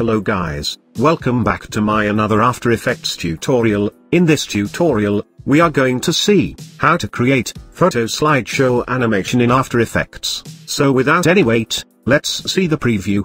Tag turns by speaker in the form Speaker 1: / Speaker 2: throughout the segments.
Speaker 1: Hello guys, welcome back to my another After Effects tutorial. In this tutorial, we are going to see how to create photo slideshow animation in After Effects. So without any wait, let's see the preview.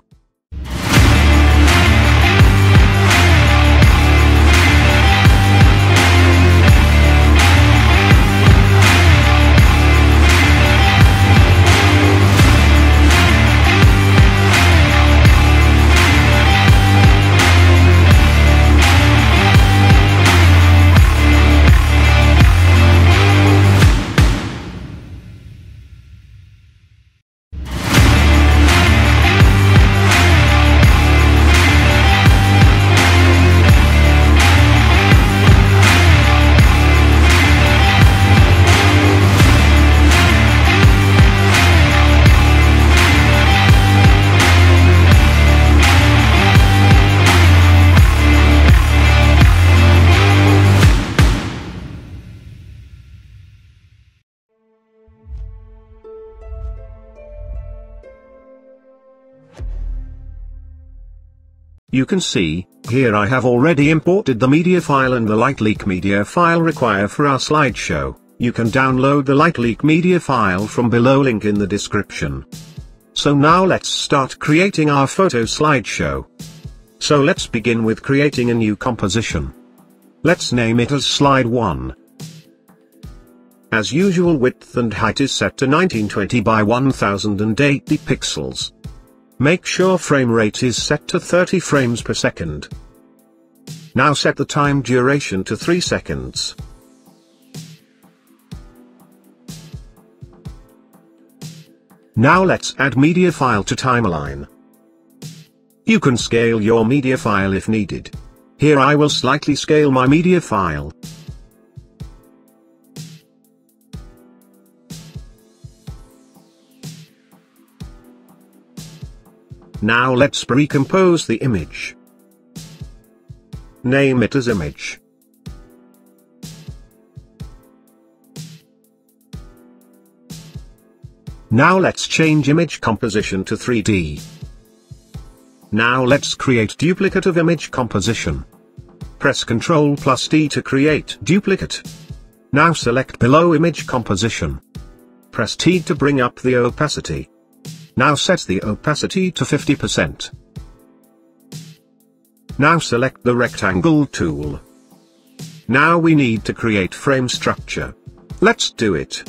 Speaker 1: You can see, here I have already imported the media file and the LightLeak media file require for our slideshow. You can download the LightLeak media file from below link in the description. So now let's start creating our photo slideshow. So let's begin with creating a new composition. Let's name it as slide 1. As usual width and height is set to 1920 by 1080 pixels. Make sure frame rate is set to 30 frames per second. Now set the time duration to 3 seconds. Now let's add media file to timeline. You can scale your media file if needed. Here I will slightly scale my media file. Now let's recompose the image. Name it as image. Now let's change image composition to 3D. Now let's create duplicate of image composition. Press Ctrl plus D to create duplicate. Now select below image composition. Press T to bring up the opacity. Now set the opacity to 50%. Now select the rectangle tool. Now we need to create frame structure. Let's do it.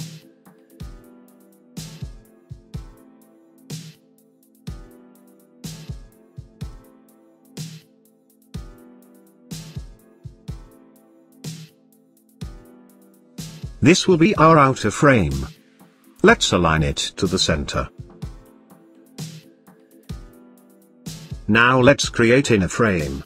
Speaker 1: This will be our outer frame. Let's align it to the center. Now let's create in a frame.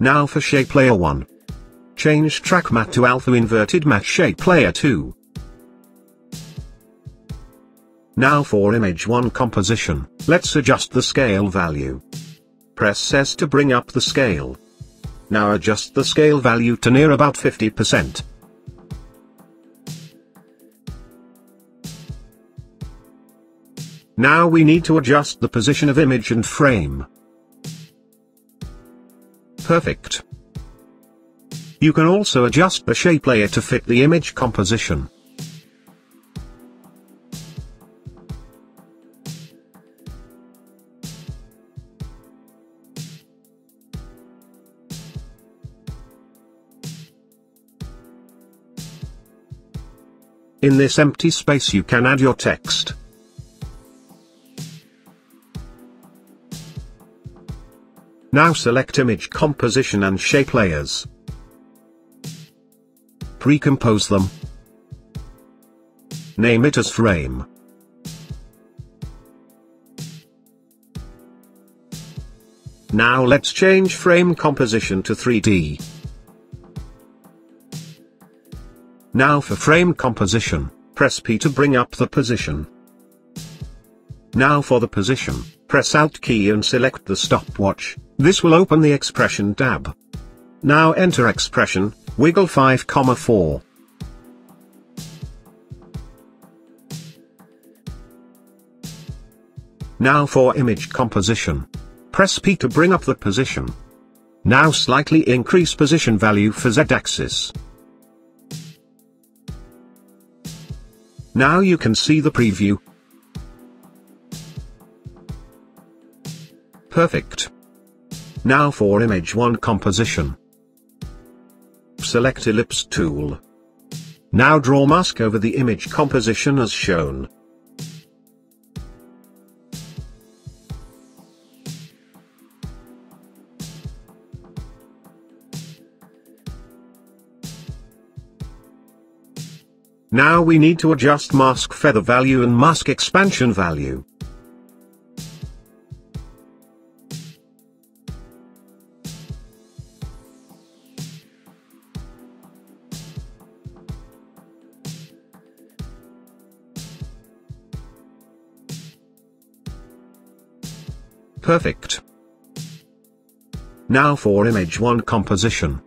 Speaker 1: Now for shape layer 1. Change track matte to alpha inverted matte shape layer 2. Now for image 1 composition, let's adjust the scale value. Press S to bring up the scale. Now adjust the scale value to near about 50%. Now we need to adjust the position of image and frame. Perfect. You can also adjust the shape layer to fit the image composition. In this empty space you can add your text. Now select image composition and shape layers. Pre-compose them. Name it as frame. Now let's change frame composition to 3D. Now for frame composition, press P to bring up the position. Now for the position, press Alt key and select the stopwatch, this will open the expression tab. Now enter expression, wiggle 5, comma 4. Now for image composition. Press P to bring up the position. Now slightly increase position value for z-axis. Now you can see the preview. Perfect. Now for image 1 composition. Select ellipse tool. Now draw mask over the image composition as shown. Now we need to adjust mask feather value and mask expansion value. Perfect. Now for image 1 composition.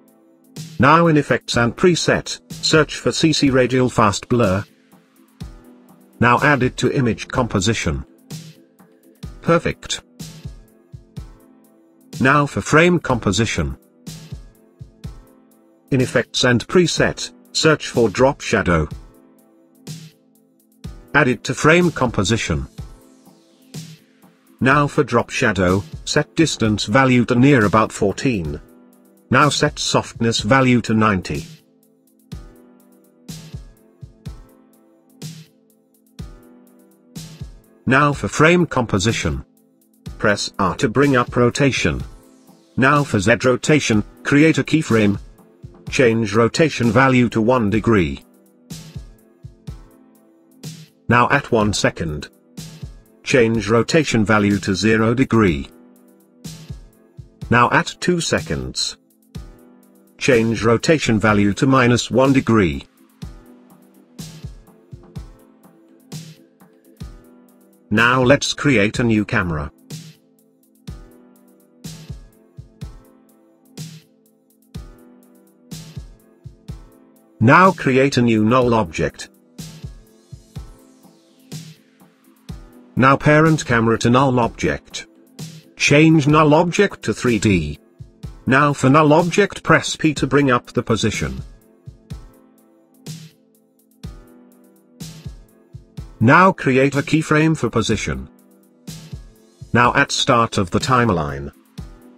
Speaker 1: Now in effects and preset, search for CC Radial Fast Blur. Now add it to image composition. Perfect. Now for frame composition. In effects and preset, search for drop shadow. Add it to frame composition. Now for drop shadow, set distance value to near about 14. Now set softness value to 90. Now for frame composition. Press R to bring up rotation. Now for Z rotation, create a keyframe. Change rotation value to 1 degree. Now at 1 second. Change rotation value to 0 degree. Now at 2 seconds. Change rotation value to minus 1 degree. Now let's create a new camera. Now create a new null object. Now parent camera to null object. Change null object to 3D. Now for null object press P to bring up the position. Now create a keyframe for position. Now at start of the timeline.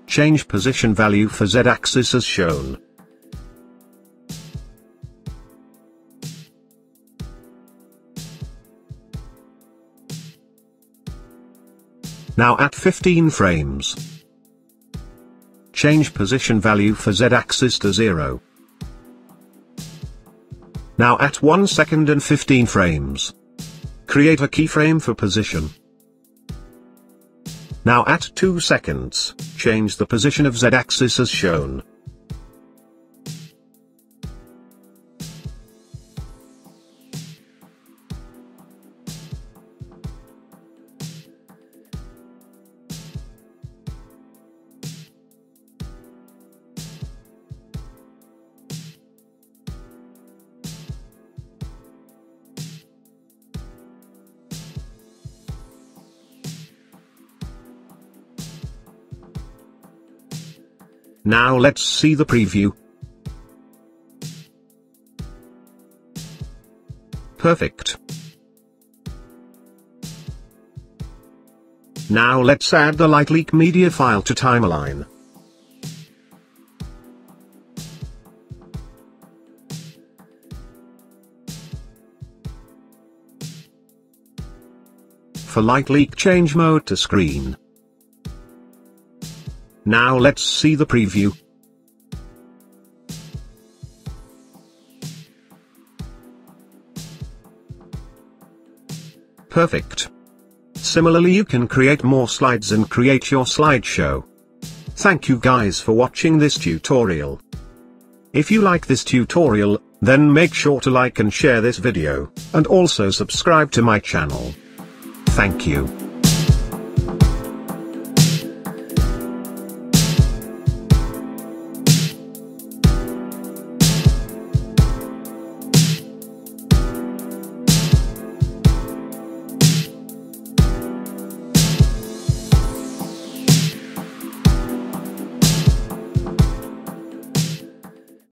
Speaker 1: Change position value for z-axis as shown. Now at 15 frames. Change position value for z-axis to 0. Now at 1 second and 15 frames. Create a keyframe for position. Now at 2 seconds, change the position of z-axis as shown. Now let's see the preview. Perfect. Now let's add the LightLeak media file to timeline. For LightLeak change mode to screen. Now let's see the preview. Perfect. Similarly you can create more slides and create your slideshow. Thank you guys for watching this tutorial. If you like this tutorial, then make sure to like and share this video, and also subscribe to my channel. Thank you.